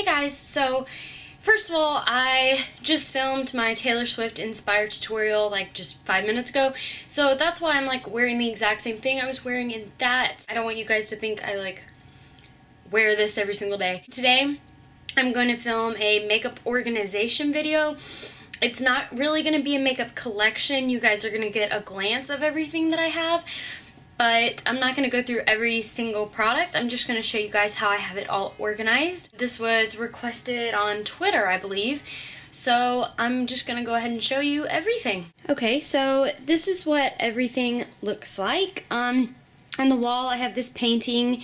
Hey guys, so first of all, I just filmed my Taylor Swift inspired tutorial like just five minutes ago. So that's why I'm like wearing the exact same thing I was wearing in that. I don't want you guys to think I like wear this every single day. Today, I'm going to film a makeup organization video. It's not really going to be a makeup collection. You guys are going to get a glance of everything that I have but I'm not going to go through every single product. I'm just going to show you guys how I have it all organized. This was requested on Twitter, I believe. So I'm just going to go ahead and show you everything. Okay, so this is what everything looks like. Um, on the wall, I have this painting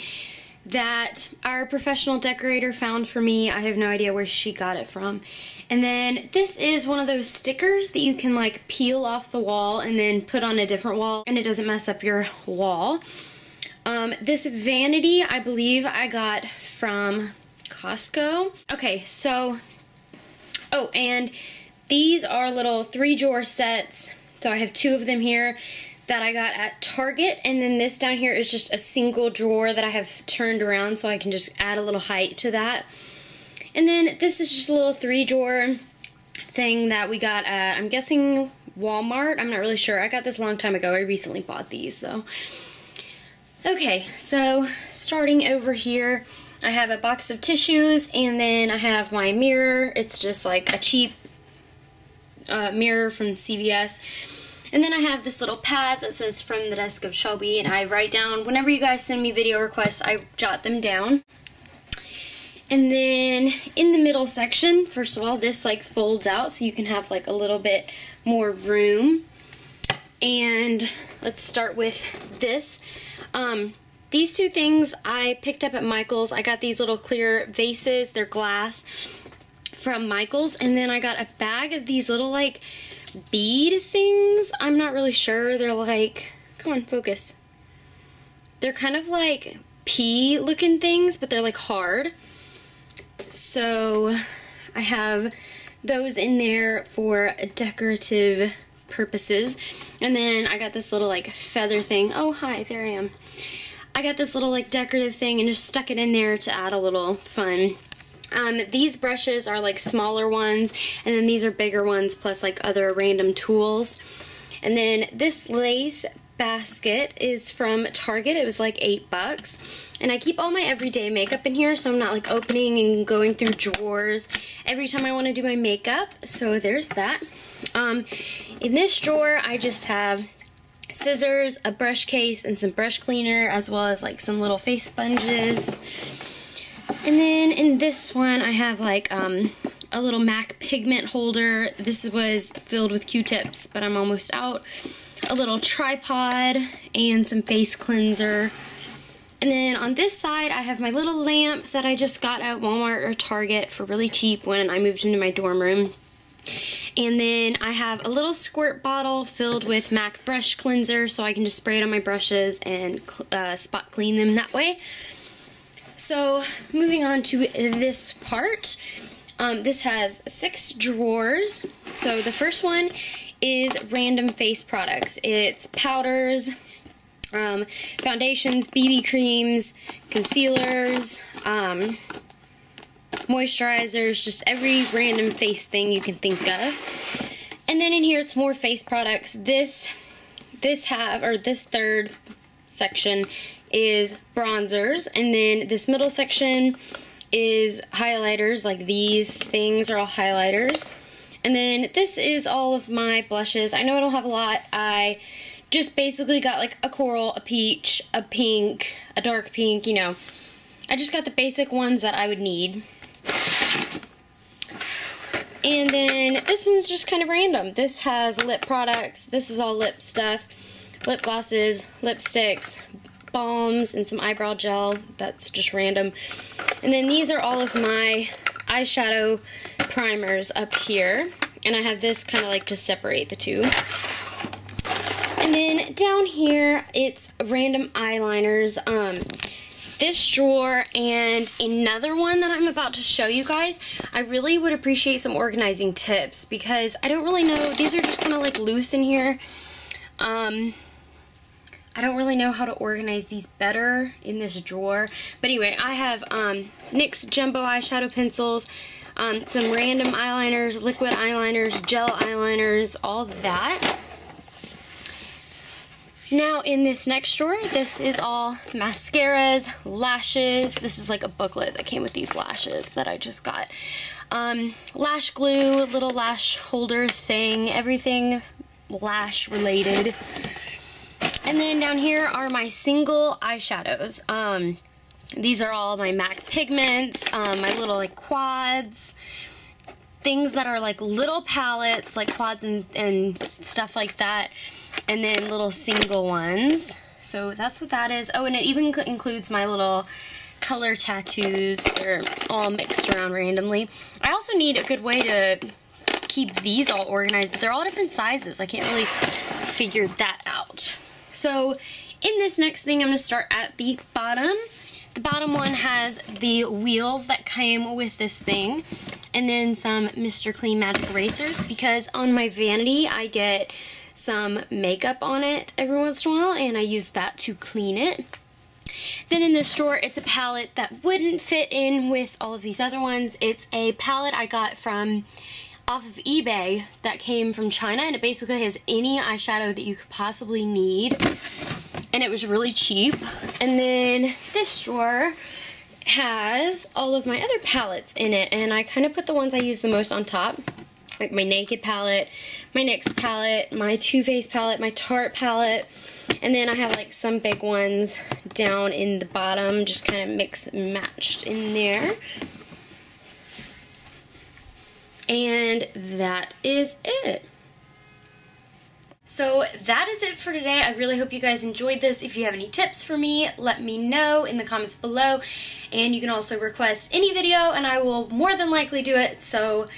that our professional decorator found for me. I have no idea where she got it from. And then this is one of those stickers that you can like peel off the wall and then put on a different wall and it doesn't mess up your wall. Um, this vanity, I believe I got from Costco. Okay, so, oh, and these are little three drawer sets. So I have two of them here that I got at Target. And then this down here is just a single drawer that I have turned around so I can just add a little height to that. And then this is just a little three drawer thing that we got at, I'm guessing Walmart. I'm not really sure. I got this a long time ago. I recently bought these though. Okay, so starting over here, I have a box of tissues and then I have my mirror. It's just like a cheap uh, mirror from CVS. And then I have this little pad that says from the desk of Shelby and I write down, whenever you guys send me video requests, I jot them down. And then in the middle section, first of all, this like folds out so you can have like a little bit more room. And let's start with this. Um, these two things I picked up at Michael's. I got these little clear vases, they're glass, from Michael's. And then I got a bag of these little like bead things. I'm not really sure. They're like, come on, focus. They're kind of like pea looking things, but they're like hard. So I have those in there for decorative purposes. And then I got this little like feather thing. Oh, hi, there I am. I got this little like decorative thing and just stuck it in there to add a little fun. Um, these brushes are like smaller ones and then these are bigger ones plus like other random tools. And then this lace basket is from Target. It was like eight bucks. And I keep all my everyday makeup in here so I'm not like opening and going through drawers every time I want to do my makeup. So there's that. Um, in this drawer I just have scissors, a brush case, and some brush cleaner as well as like some little face sponges. And then in this one I have like um, a little MAC pigment holder. This was filled with Q-tips but I'm almost out a little tripod and some face cleanser. And then on this side, I have my little lamp that I just got at Walmart or Target for really cheap when I moved into my dorm room. And then I have a little squirt bottle filled with MAC brush cleanser so I can just spray it on my brushes and uh, spot clean them that way. So moving on to this part, um, this has six drawers. So the first one is random face products. It's powders, um, foundations, BB creams, concealers, um, moisturizers, just every random face thing you can think of. And then in here it's more face products. This this have or this third section is bronzers and then this middle section is highlighters like these things are all highlighters and then this is all of my blushes. I know I don't have a lot. I just basically got like a coral, a peach, a pink, a dark pink, you know. I just got the basic ones that I would need. And then this one's just kind of random. This has lip products. This is all lip stuff. Lip glosses, lipsticks, balms, and some eyebrow gel. That's just random. And then these are all of my eyeshadow primers up here. And I have this kind of like to separate the two. And then down here, it's random eyeliners. Um, this drawer and another one that I'm about to show you guys, I really would appreciate some organizing tips because I don't really know, these are just kind of like loose in here. Um, I don't really know how to organize these better in this drawer. But anyway, I have um, NYX Jumbo Eyeshadow Pencils, um, some random eyeliners, liquid eyeliners, gel eyeliners, all that. Now in this next drawer, this is all mascaras, lashes. This is like a booklet that came with these lashes that I just got. Um, lash glue, little lash holder thing, everything lash related. And then down here are my single eyeshadows. Um, these are all my MAC pigments, um, my little like quads, things that are like little palettes, like quads and, and stuff like that, and then little single ones. So that's what that is. Oh, and it even includes my little color tattoos. They're all mixed around randomly. I also need a good way to keep these all organized, but they're all different sizes. I can't really figure that out. So in this next thing, I'm to start at the bottom. The bottom one has the wheels that came with this thing and then some Mr. Clean Magic Erasers because on my vanity I get some makeup on it every once in a while and I use that to clean it. Then in this drawer, it's a palette that wouldn't fit in with all of these other ones. It's a palette I got from off of eBay that came from China and it basically has any eyeshadow that you could possibly need and it was really cheap. And then this drawer has all of my other palettes in it, and I kind of put the ones I use the most on top, like my Naked palette, my NYX palette, my Too Faced palette, my Tarte palette, and then I have like some big ones down in the bottom, just kind of mix matched in there. And that is it. So that is it for today. I really hope you guys enjoyed this. If you have any tips for me, let me know in the comments below. And you can also request any video and I will more than likely do it. So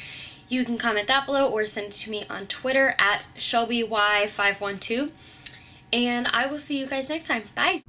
you can comment that below or send it to me on Twitter at ShelbyY512. And I will see you guys next time. Bye!